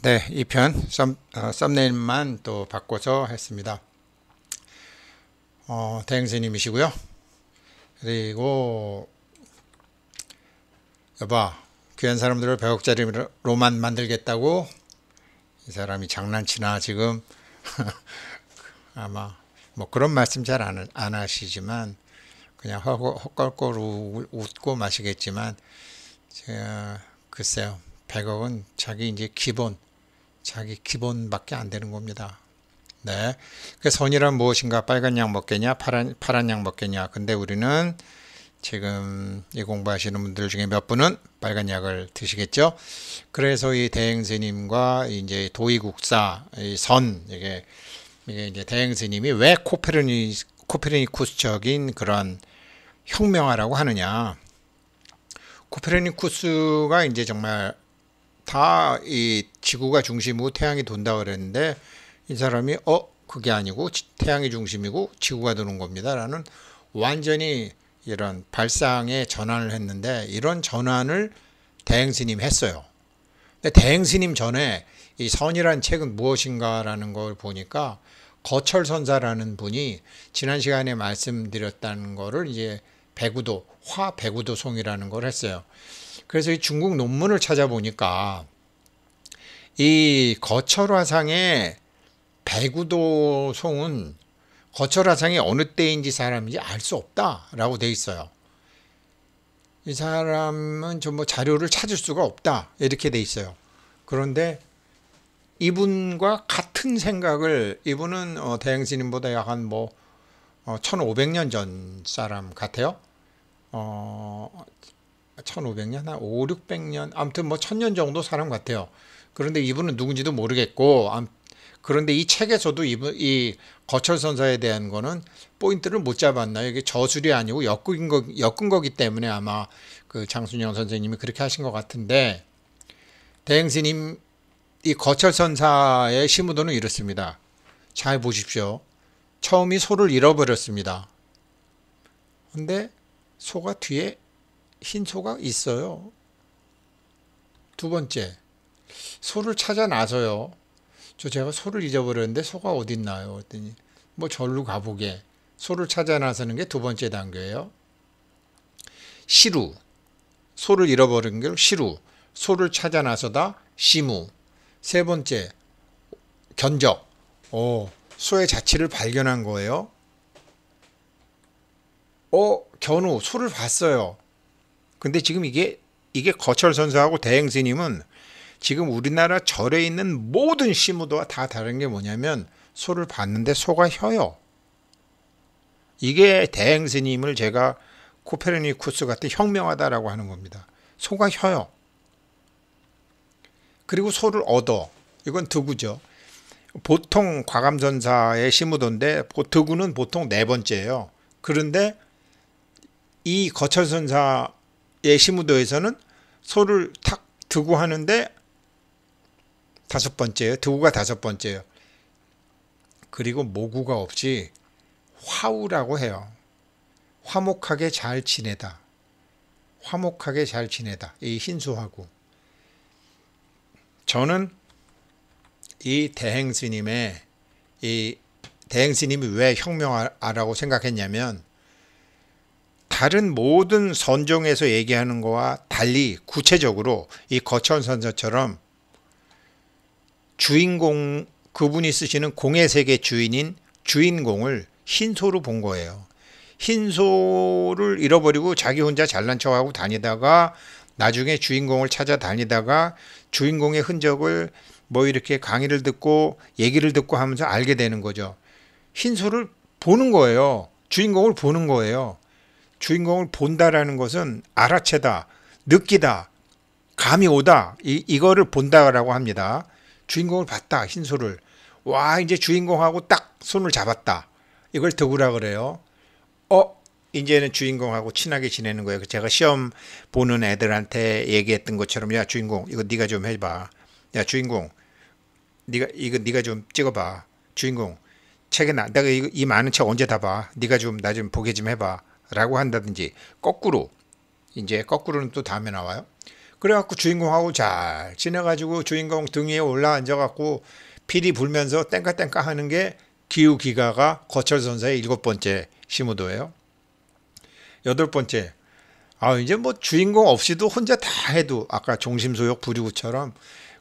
네, 이편 어, 썸네일만 또 바꿔서 했습니다. 어, 대행스님이시고요. 그리고 여봐, 귀한 사람들을 100억짜리로만 만들겠다고 이 사람이 장난치나 지금 아마 뭐 그런 말씀 잘안 하시지만 그냥 헛걸걸 웃고 마시겠지만 제가 글쎄요 100억은 자기 이제 기본 자기 기본밖에 안 되는 겁니다. 네. 그 선이란 무엇인가? 빨간 약 먹겠냐? 파란, 파란 약 먹겠냐? 근데 우리는 지금 이 공부하시는 분들 중에 몇 분은 빨간 약을 드시겠죠? 그래서 이 대행스님과 이제 도의국사, 이 선, 이게, 이게 이제 대행스님이 왜 코페르니, 코페르니쿠스적인 그런 혁명하라고 하느냐. 코페르니쿠스가 이제 정말 다 이 지구가 중심이고 태양이 돈다 그랬는데 이 사람이 어 그게 아니고 태양이 중심이고 지구가 도는 겁니다라는 완전히 이런 발상의 전환을 했는데 이런 전환을 대행 스님 했어요. 근데 대행 스님 전에 이 선이란 책은 무엇인가라는 걸 보니까 거철 선사라는 분이 지난 시간에 말씀드렸다는 거를 이제 배구도 화 배구도 송이라는 걸 했어요. 그래서 이 중국 논문을 찾아보니까 이 거철화상의 배구도 송은 거철화상이 어느 때인지 사람인지 알 수 없다라고 돼 있어요. 이 사람은 좀 뭐 자료를 찾을 수가 없다 이렇게 돼 있어요. 그런데 이분과 같은 생각을 이분은 어, 대행스님보다 약 한뭐 어, 1500년 전 사람 같아요. 어, 1500년, 한 5, 600년, 아무튼 뭐 1000년 정도 사람 같아요. 그런데 이분은 누군지도 모르겠고, 그런데 이 책에서도 이분, 이 거철 선사에 대한 거는 포인트를 못 잡았나요? 이게 저술이 아니고 엮은 거, 엮은 거기 때문에 아마 그 장순영 선생님이 그렇게 하신 것 같은데, 대행스님, 이 거철 선사의 시무도는 이렇습니다. 잘 보십시오. 처음이 소를 잃어버렸습니다. 근데 소가 뒤에 흰 소가 있어요. 두 번째, 소를 찾아 나서요. 저 제가 소를 잊어버렸는데 소가 어딨나요? 그랬더니 뭐 절로 가보게. 소를 찾아 나서는 게 두 번째 단계예요. 시루. 소를 잃어버린 게 시루. 소를 찾아 나서다 시무. 세 번째, 견적. 오, 소의 자취를 발견한 거예요. 어, 견우, 소를 봤어요. 근데 지금 이게 이게 거철 선사하고 대행 스님은 지금 우리나라 절에 있는 모든 시무도와 다 다른 게 뭐냐면 소를 봤는데 소가 혀요. 이게 대행 스님을 제가 코페르니쿠스 같은 혁명하다라고 하는 겁니다. 소가 혀요. 그리고 소를 얻어. 이건 득우죠. 보통 과감선사의 시무도인데 득우는 보통 네 번째예요. 그런데 이 거철선사 예시무도에서는 소를 탁 두고 하는데 다섯 번째예요. 두고가 다섯 번째예요. 그리고 모구가 없이 화우라고 해요. 화목하게 잘 지내다. 화목하게 잘 지내다. 이 흰소하고. 저는 이 대행스님의 이 대행스님이 왜 혁명하라고 생각했냐면 다른 모든 선종에서 얘기하는 거와 달리 구체적으로 이 거천 선서처럼 주인공 그분이 쓰시는 공의 세계 주인인 주인공을 흰소로 본 거예요. 흰소를 잃어버리고 자기 혼자 잘난 척하고 다니다가 나중에 주인공을 찾아 다니다가 주인공의 흔적을 뭐 이렇게 강의를 듣고 얘기를 듣고 하면서 알게 되는 거죠. 흰소를 보는 거예요. 주인공을 보는 거예요. 주인공을 본다라는 것은 알아채다, 느끼다, 감이 오다 이, 이거를 본다라고 합니다. 주인공을 봤다 흰소를 와 이제 주인공하고 딱 손을 잡았다 이걸 덕우라 그래요. 어 이제는 주인공하고 친하게 지내는 거예요. 제가 시험 보는 애들한테 얘기했던 것처럼 야 주인공 이거 네가 좀 해봐. 야 주인공 네가 이거 네가 좀 찍어봐. 주인공 책에 나 내가 이, 이 많은 책 언제 다 봐. 네가 좀 나좀 보게 좀 해봐. 라고 한다든지 거꾸로 이제 거꾸로는 또 다음에 나와요. 그래갖고 주인공하고 잘 지내가지고 주인공 등 위에 올라 앉아갖고 피리 불면서 땡까땡까 하는 게 기우기가가 거철 선사의 일곱 번째 시무도예요. 여덟 번째 아 이제 뭐 주인공 없이도 혼자 다 해도 아까 종심소욕 부류구처럼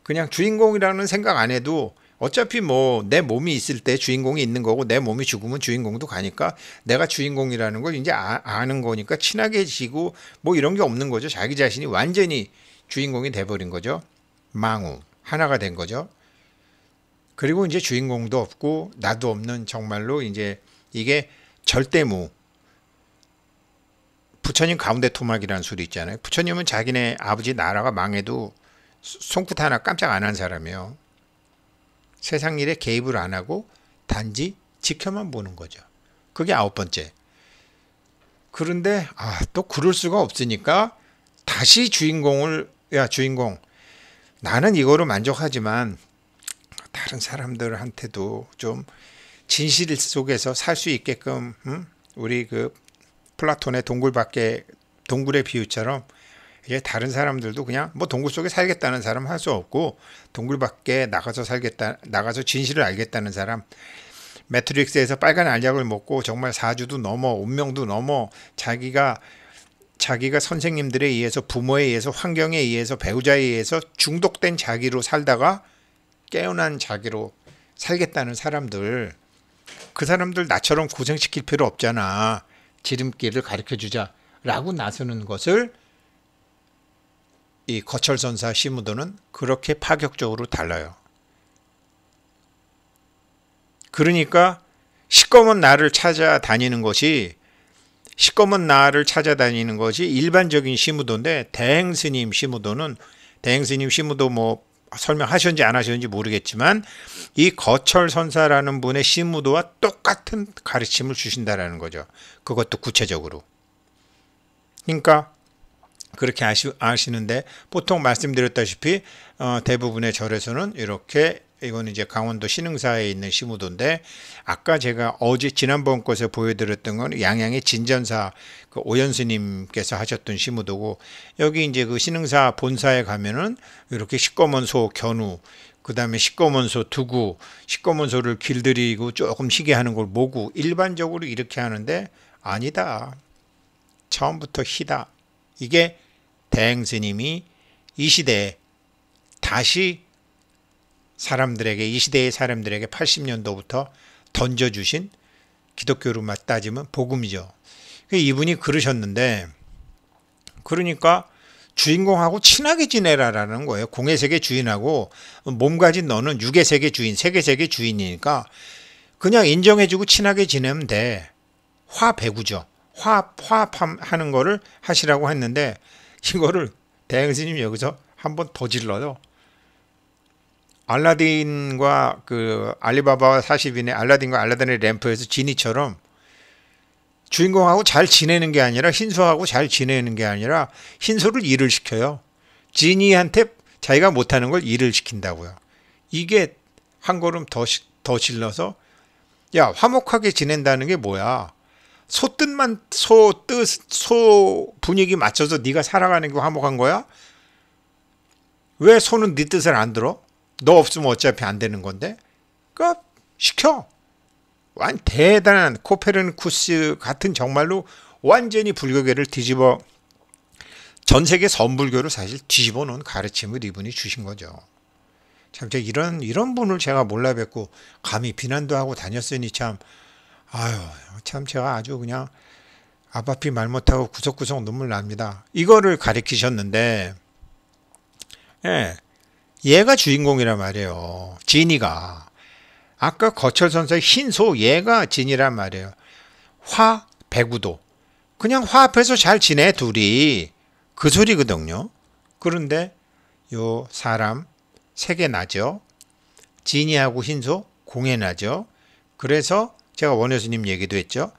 그냥 주인공이라는 생각 안 해도 어차피 뭐 내 몸이 있을 때 주인공이 있는 거고 내 몸이 죽으면 주인공도 가니까 내가 주인공이라는 걸 이제 아, 는 거니까 친하게 지고 뭐 이런 게 없는 거죠. 자기 자신이 완전히 주인공이 돼버린 거죠. 망우 하나가 된 거죠. 그리고 이제 주인공도 없고 나도 없는 정말로 이제 이게 절대무 부처님 가운데 토막이라는 소리 있잖아요. 부처님은 자기네 아버지 나라가 망해도 손끝 하나 깜짝 안 한 사람이에요. 세상 일에 개입을 안 하고 단지 지켜만 보는 거죠. 그게 아홉 번째. 그런데 아, 또 그럴 수가 없으니까 다시 주인공을 야 주인공 나는 이거로 만족하지만 다른 사람들한테도 좀 진실 속에서 살 수 있게끔 음? 우리 그 플라톤의 동굴 밖에 동굴의 비유처럼 이제 다른 사람들도 그냥 뭐 동굴 속에 살겠다는 사람 할 수 없고 동굴 밖에 나가서 살겠다 나가서 진실을 알겠다는 사람 매트릭스에서 빨간 알약을 먹고 정말 사주도 넘어 운명도 넘어 자기가 자기가 선생님들에 의해서 부모에 의해서 환경에 의해서 배우자에 의해서 중독된 자기로 살다가 깨어난 자기로 살겠다는 사람들 그 사람들 나처럼 고생시킬 필요 없잖아. 지름길을 가르쳐 주자라고 나서는 것을 이 거철선사 시무도는 그렇게 파격적으로 달라요. 그러니까 시꺼먼 나를 찾아다니는 것이 시꺼먼 나를 찾아다니는 것이 일반적인 시무도인데 대행스님 시무도는 대행스님 시무도 뭐 설명하셨는지 안 하셨는지 모르겠지만 이 거철 선사라는 분의 시무도와 똑같은 가르침을 주신다라는 거죠. 그것도 구체적으로. 그러니까 그렇게 아시, 아시는데 보통 말씀드렸다시피 어, 대부분의 절에서는 이렇게 이건 이제 강원도 신흥사에 있는 시무도인데 아까 제가 어제 지난번 것에 보여드렸던 건 양양의 진전사 그 오연스님께서 하셨던 시무도고 여기 이제 그 신흥사 본사에 가면은 이렇게 시꺼먼 소 견우 그 다음에 시꺼먼 소 두구 시꺼먼 소를 길들이고 조금 희게 하는 걸 모구 일반적으로 이렇게 하는데 아니다. 처음부터 희다. 이게 대행스님이 이 시대에 다시 사람들에게 이 시대의 사람들에게 80년도부터 던져주신 기독교로 맞따지면 복음이죠. 이분이 그러셨는데 그러니까 주인공하고 친하게 지내라라는 거예요. 공의 세계 주인하고 몸 가진 너는 육의 세계 주인, 세계 세계 주인이니까 그냥 인정해주고 친하게 지내면 돼. 화 배구죠. 화 화합하는 거를 하시라고 했는데 이거를 대행스님 여기서 한 번 더 질러요. 알라딘과 그 알리바바와 40인의 알라딘과 알라딘의 램프에서 지니처럼 주인공하고 잘 지내는 게 아니라 흰소하고 잘 지내는 게 아니라 흰소를 일을 시켜요. 지니한테 자기가 못하는 걸 일을 시킨다고요. 이게 한 걸음 더, 더 질러서 야 화목하게 지낸다는 게 뭐야? 소 뜻만 소뜻 소 분위기 맞춰서 네가 살아가는 게 화목한 거야? 왜 소는 네 뜻을 안 들어? 너 없으면 어차피 안 되는 건데 그 시켜 완 대단한 코페르니쿠스 같은 정말로 완전히 불교계를 뒤집어 전 세계 선불교를 사실 뒤집어 놓은 가르침을 이분이 주신 거죠. 참 제가 이런 이런 분을 제가 몰라 뵙고 감히 비난도 하고 다녔으니 참 아유 참 제가 아주 그냥 아바피 말 못하고 구석구석 눈물 납니다. 이거를 가르치셨는데 예. 얘가 주인공이란 말이에요. 진이가. 아까 거철선사의 흰소 얘가 진이란 말이에요. 화 배구도. 그냥 화합해서 잘 지내 둘이. 그 소리거든요. 그런데 요 사람 세계 나죠. 진이하고 흰소 공해 나죠. 그래서 제가 원효스님 얘기도 했죠.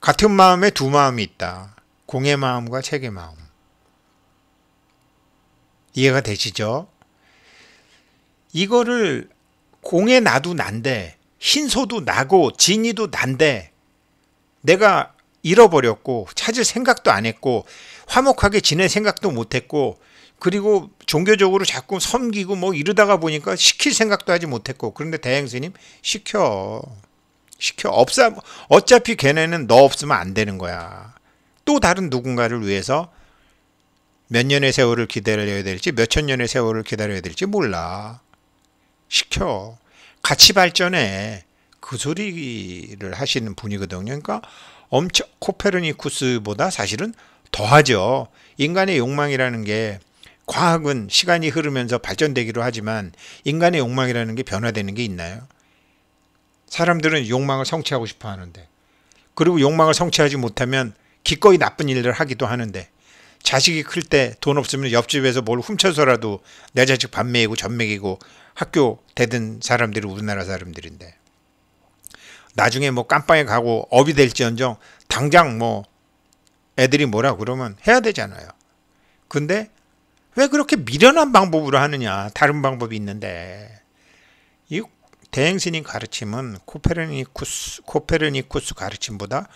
같은 마음에 두 마음이 있다. 공의 마음과 책의 마음. 이해가 되시죠? 이거를 공에 나도 난데 흰소도 나고 진이도 난데 내가 잃어버렸고 찾을 생각도 안 했고 화목하게 지낼 생각도 못 했고 그리고 종교적으로 자꾸 섬기고 뭐 이러다가 보니까 시킬 생각도 하지 못했고 그런데 대행스님 시켜 시켜. 없어 어차피 걔네는 너 없으면 안 되는 거야. 또 다른 누군가를 위해서 몇 년의 세월을 기다려야 될지 몇 천 년의 세월을 기다려야 될지 몰라. 시켜. 같이 발전해. 그 소리를 하시는 분이거든요. 그러니까 엄청 코페르니쿠스보다 사실은 더하죠. 인간의 욕망이라는 게 과학은 시간이 흐르면서 발전되기로 하지만 인간의 욕망이라는 게 변화되는 게 있나요? 사람들은 욕망을 성취하고 싶어 하는데 그리고 욕망을 성취하지 못하면 기꺼이 나쁜 일을 하기도 하는데 자식이 클 때 돈 없으면 옆집에서 뭘 훔쳐서라도 내 자식 밥 먹이고 젖 먹이고 학교 대든 사람들이 우리나라 사람들인데 나중에 뭐 깜빵에 가고 업이 될지언정 당장 뭐 애들이 뭐라 그러면 해야 되잖아요. 근데 왜 그렇게 미련한 방법으로 하느냐? 다른 방법이 있는데 이 대행신인 가르침은 코페르니쿠스 코페르니쿠스 가르침보다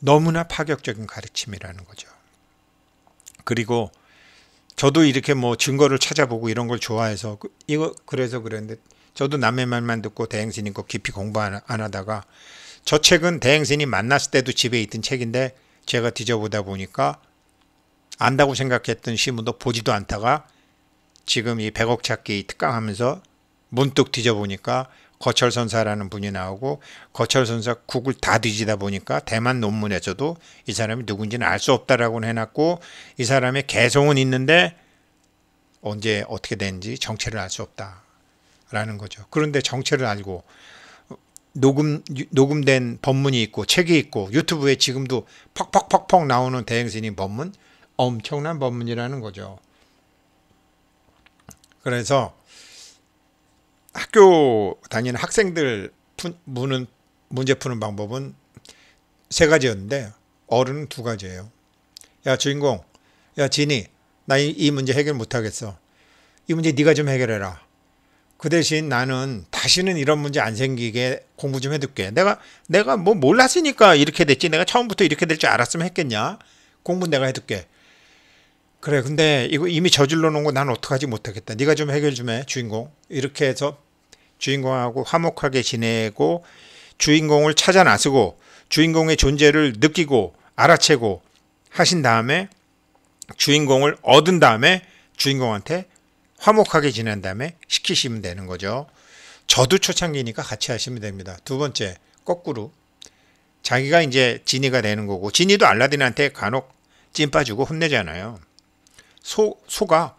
너무나 파격적인 가르침이라는 거죠. 그리고 저도 이렇게 뭐 증거를 찾아보고 이런 걸 좋아해서 그, 이거 그래서 그랬는데 저도 남의 말만 듣고 대행신인 거 깊이 공부 안 하다가 저 책은 대행신이 만났을 때도 집에 있던 책인데 제가 뒤져보다 보니까 안다고 생각했던 신문도 보지도 않다가 지금 이 100억 찾기 특강하면서 문득 뒤져보니까 거철선사라는 분이 나오고 거철선사 국을 다 뒤지다 보니까 대만 논문에서도 이 사람이 누군지는 알 수 없다라고 해놨고 이 사람의 개성은 있는데 언제 어떻게 된지 정체를 알 수 없다라는 거죠. 그런데 정체를 알고 녹음 녹음된 법문이 있고 책이 있고 유튜브에 지금도 퍽퍽퍽퍽 나오는 대행신인 법문 엄청난 법문이라는 거죠. 그래서 학교 다니는 학생들 푸는 문제 푸는 방법은 세 가지였는데 어른은 두 가지예요. 야 주인공, 야 진이, 나이 문제 해결 못하겠어. 이 문제 네가 좀 해결해라. 그 대신 나는 다시는 이런 문제 안 생기게 공부 좀 해둘게. 내가 내가 뭐 몰랐으니까 이렇게 됐지. 내가 처음부터 이렇게 될 줄 알았으면 했겠냐. 공부 내가 해둘게. 그래 근데 이거 이미 저질러 놓은 거 난 어떡하지 못하겠다 네가 좀 해결 좀 해 주인공 이렇게 해서 주인공하고 화목하게 지내고 주인공을 찾아 나서고 주인공의 존재를 느끼고 알아채고 하신 다음에 주인공을 얻은 다음에 주인공한테 화목하게 지낸 다음에 시키시면 되는 거죠. 저도 초창기니까 같이 하시면 됩니다. 두 번째 거꾸로 자기가 이제 지니가 되는 거고 지니도 알라딘한테 간혹 찐 빠주고 혼내잖아요. 소 소가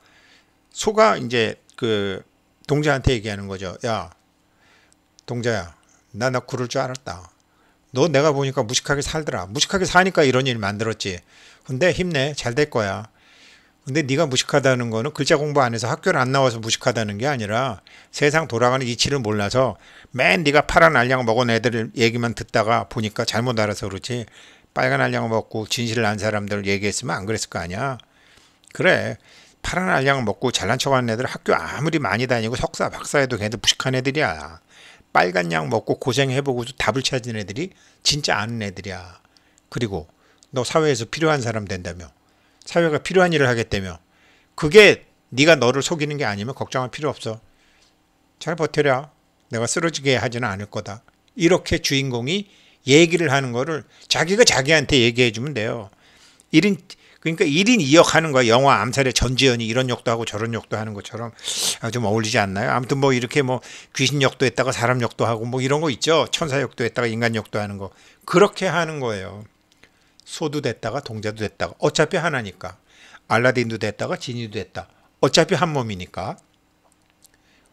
소가 이제 그 동자한테 얘기하는 거죠. 야 동자야 나나 그럴 줄 알았다. 너 내가 보니까 무식하게 살더라. 무식하게 사니까 이런 일 만들었지. 근데 힘내 잘 될 거야. 근데 네가 무식하다는 거는 글자 공부 안 해서 학교를 안 나와서 무식하다는 게 아니라 세상 돌아가는 이치를 몰라서 맨 네가 파란 알약 먹은 애들 얘기만 듣다가 보니까 잘못 알아서 그렇지 빨간 알약 먹고 진실을 안 사람들 얘기했으면 안 그랬을 거 아니야. 그래. 파란 알약을 먹고 잘난 척하는 애들 학교 아무리 많이 다니고 석사 박사해도 걔들 무식한 애들이야. 빨간 약 먹고 고생해보고도 답을 찾은 애들이 진짜 아는 애들이야. 그리고 너 사회에서 필요한 사람 된다며. 사회가 필요한 일을 하겠다며. 그게 네가 너를 속이는 게 아니면 걱정할 필요 없어. 잘 버텨라. 내가 쓰러지게 하지는 않을 거다. 이렇게 주인공이 얘기를 하는 거를 자기가 자기한테 얘기해 주면 돼요. 1인 그러니까 1인 2역 하는 거야. 영화 암살의 전지현이 이런 역도 하고 저런 역도 하는 것처럼 아, 좀 어울리지 않나요? 아무튼 뭐 이렇게 뭐 귀신 역도 했다가 사람 역도 하고 뭐 이런 거 있죠. 천사 역도 했다가 인간 역도 하는 거. 그렇게 하는 거예요. 소도 됐다가 동자도 됐다가 어차피 하나니까. 알라딘도 됐다가 지니도 됐다. 어차피 한 몸이니까.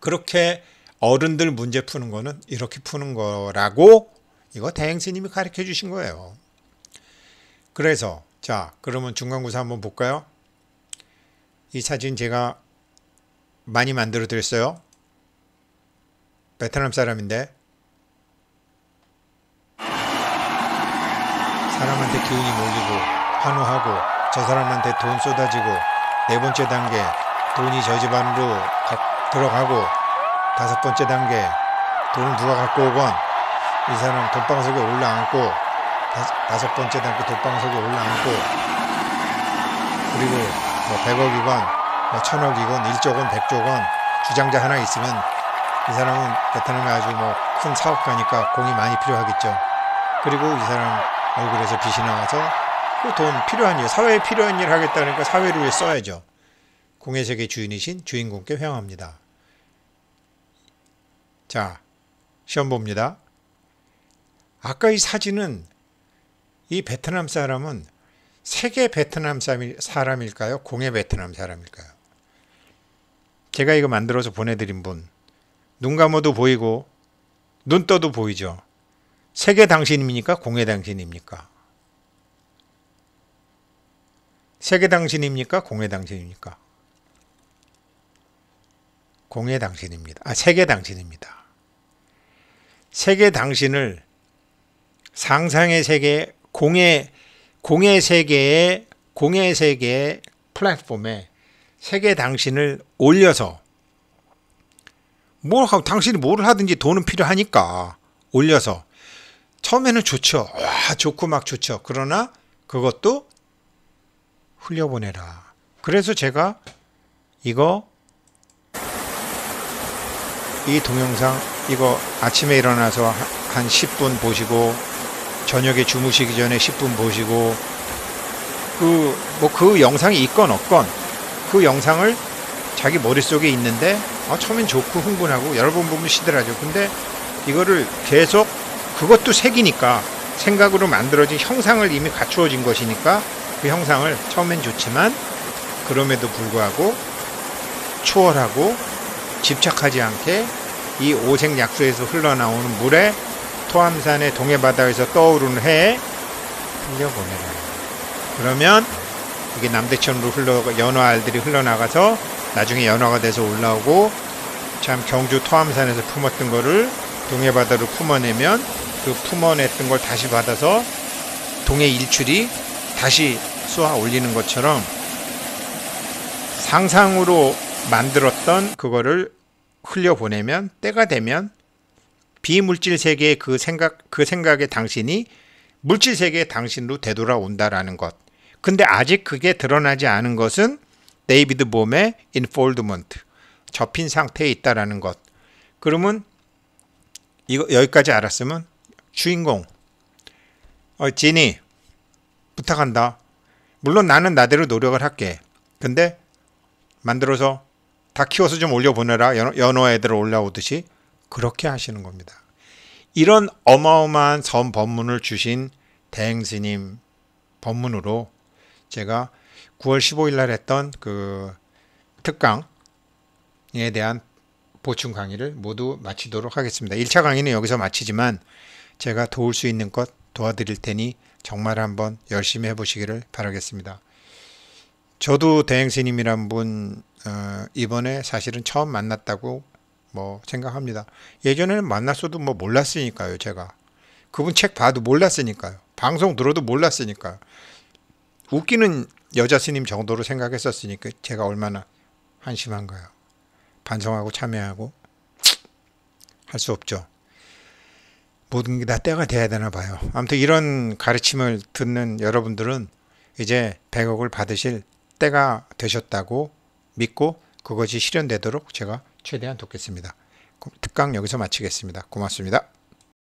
그렇게 어른들 문제 푸는 거는 이렇게 푸는 거라고 이거 대행스님이 가르쳐 주신 거예요. 그래서 자, 그러면 중간고사 한번 볼까요? 이 사진 제가 많이 만들어 드렸어요. 베트남 사람인데 사람한테 기운이 몰리고 환호하고 저 사람한테 돈 쏟아지고 네 번째 단계 돈이 저 집안으로 가, 들어가고 다섯 번째 단계 돈을 누가 갖고 오건 이 사람 돈방석에 올라앉고 다섯 번째 단계 독방석에 올라앉고 그리고 뭐 100억이건 뭐 천억이건 1조건 100조건 주장자 하나 있으면 이 사람은 베트남에 아주 뭐 큰 사업가니까 공이 많이 필요하겠죠. 그리고 이 사람 얼굴에서 빛이 나와서 그 돈 필요한 일, 사회에 필요한 일 하겠다니까 사회를 위해 써야죠. 공의 세계 주인이신 주인공께 회항합니다. 자, 시험 봅니다. 아까 이 사진은 이 베트남 사람은 세계 베트남 사람일까요? 공의 베트남 사람일까요? 제가 이거 만들어서 보내드린 분. 눈 감아도 보이고 눈 떠도 보이죠. 세계 당신입니까? 공의 당신입니까? 세계 당신입니까? 공의 당신입니까? 공의 당신입니다. 아, 세계 당신입니다. 세계 당신을 상상의 세계, 공의, 공의 세계의, 공의 세계의 플랫폼에 세계 당신을 올려서 뭘 하고 당신이 뭘 하든지 돈은 필요하니까 올려서 처음에는 좋죠. 와 좋고 막 좋죠. 그러나 그것도 흘려보내라. 그래서 제가 이거 이 동영상 이거 아침에 일어나서 한 10분 보시고 저녁에 주무시기 전에 10분 보시고 그 뭐그 뭐 그 영상이 있건 없건 그 영상을 자기 머릿속에 있는데 어, 처음엔 좋고 흥분하고 여러 번 보면 시들하죠. 근데 이거를 계속 그것도 색이니까 생각으로 만들어진 형상을 이미 갖추어진 것이니까 그 형상을 처음엔 좋지만 그럼에도 불구하고 추월하고 집착하지 않게 이 오색 약수에서 흘러나오는 물에 토암산의 동해바다에서 떠오르는 해에 흘려보내라. 그러면 이게 남대천으로 흘러 연화알들이 흘러나가서 나중에 연화가 돼서 올라오고 참 경주 토암산에서 품었던 거를 동해바다로 품어내면 그 품어냈던 걸 다시 받아서 동해 일출이 다시 쏘아 올리는 것처럼 상상으로 만들었던 그거를 흘려보내면 때가 되면 비물질 세계의 그 생각 그 생각의 당신이 물질 세계의 당신으로 되돌아온다라는 것. 근데 아직 그게 드러나지 않은 것은 데이비드 봄의 enfoldment 접힌 상태에 있다라는 것. 그러면 이거 여기까지 알았으면 주인공 어 지니 부탁한다. 물론 나는 나대로 노력을 할게. 근데 만들어서 다 키워서 좀 올려보내라. 연어 애들 올라오듯이 그렇게 하시는 겁니다. 이런 어마어마한 선 법문을 주신 대행스님 법문으로 제가 9월 15일 날 했던 그 특강에 대한 보충 강의를 모두 마치도록 하겠습니다. 1차 강의는 여기서 마치지만 제가 도울 수 있는 것 도와드릴 테니 정말 한번 열심히 해보시기를 바라겠습니다. 저도 대행스님이란 분 어, 이번에 사실은 처음 만났다고 뭐 생각합니다. 예전에는 만났어도 뭐 몰랐으니까요, 제가. 그분 책 봐도 몰랐으니까요. 방송 들어도 몰랐으니까요. 웃기는 여자 스님 정도로 생각했었으니까 제가 얼마나 한심한가요. 반성하고 참여하고 할 수 없죠. 모든 게 다 때가 돼야 되나 봐요. 아무튼 이런 가르침을 듣는 여러분들은 이제 100억을 받으실 때가 되셨다고 믿고 그것이 실현되도록 제가 최대한 돕겠습니다. 특강 여기서 마치겠습니다. 고맙습니다.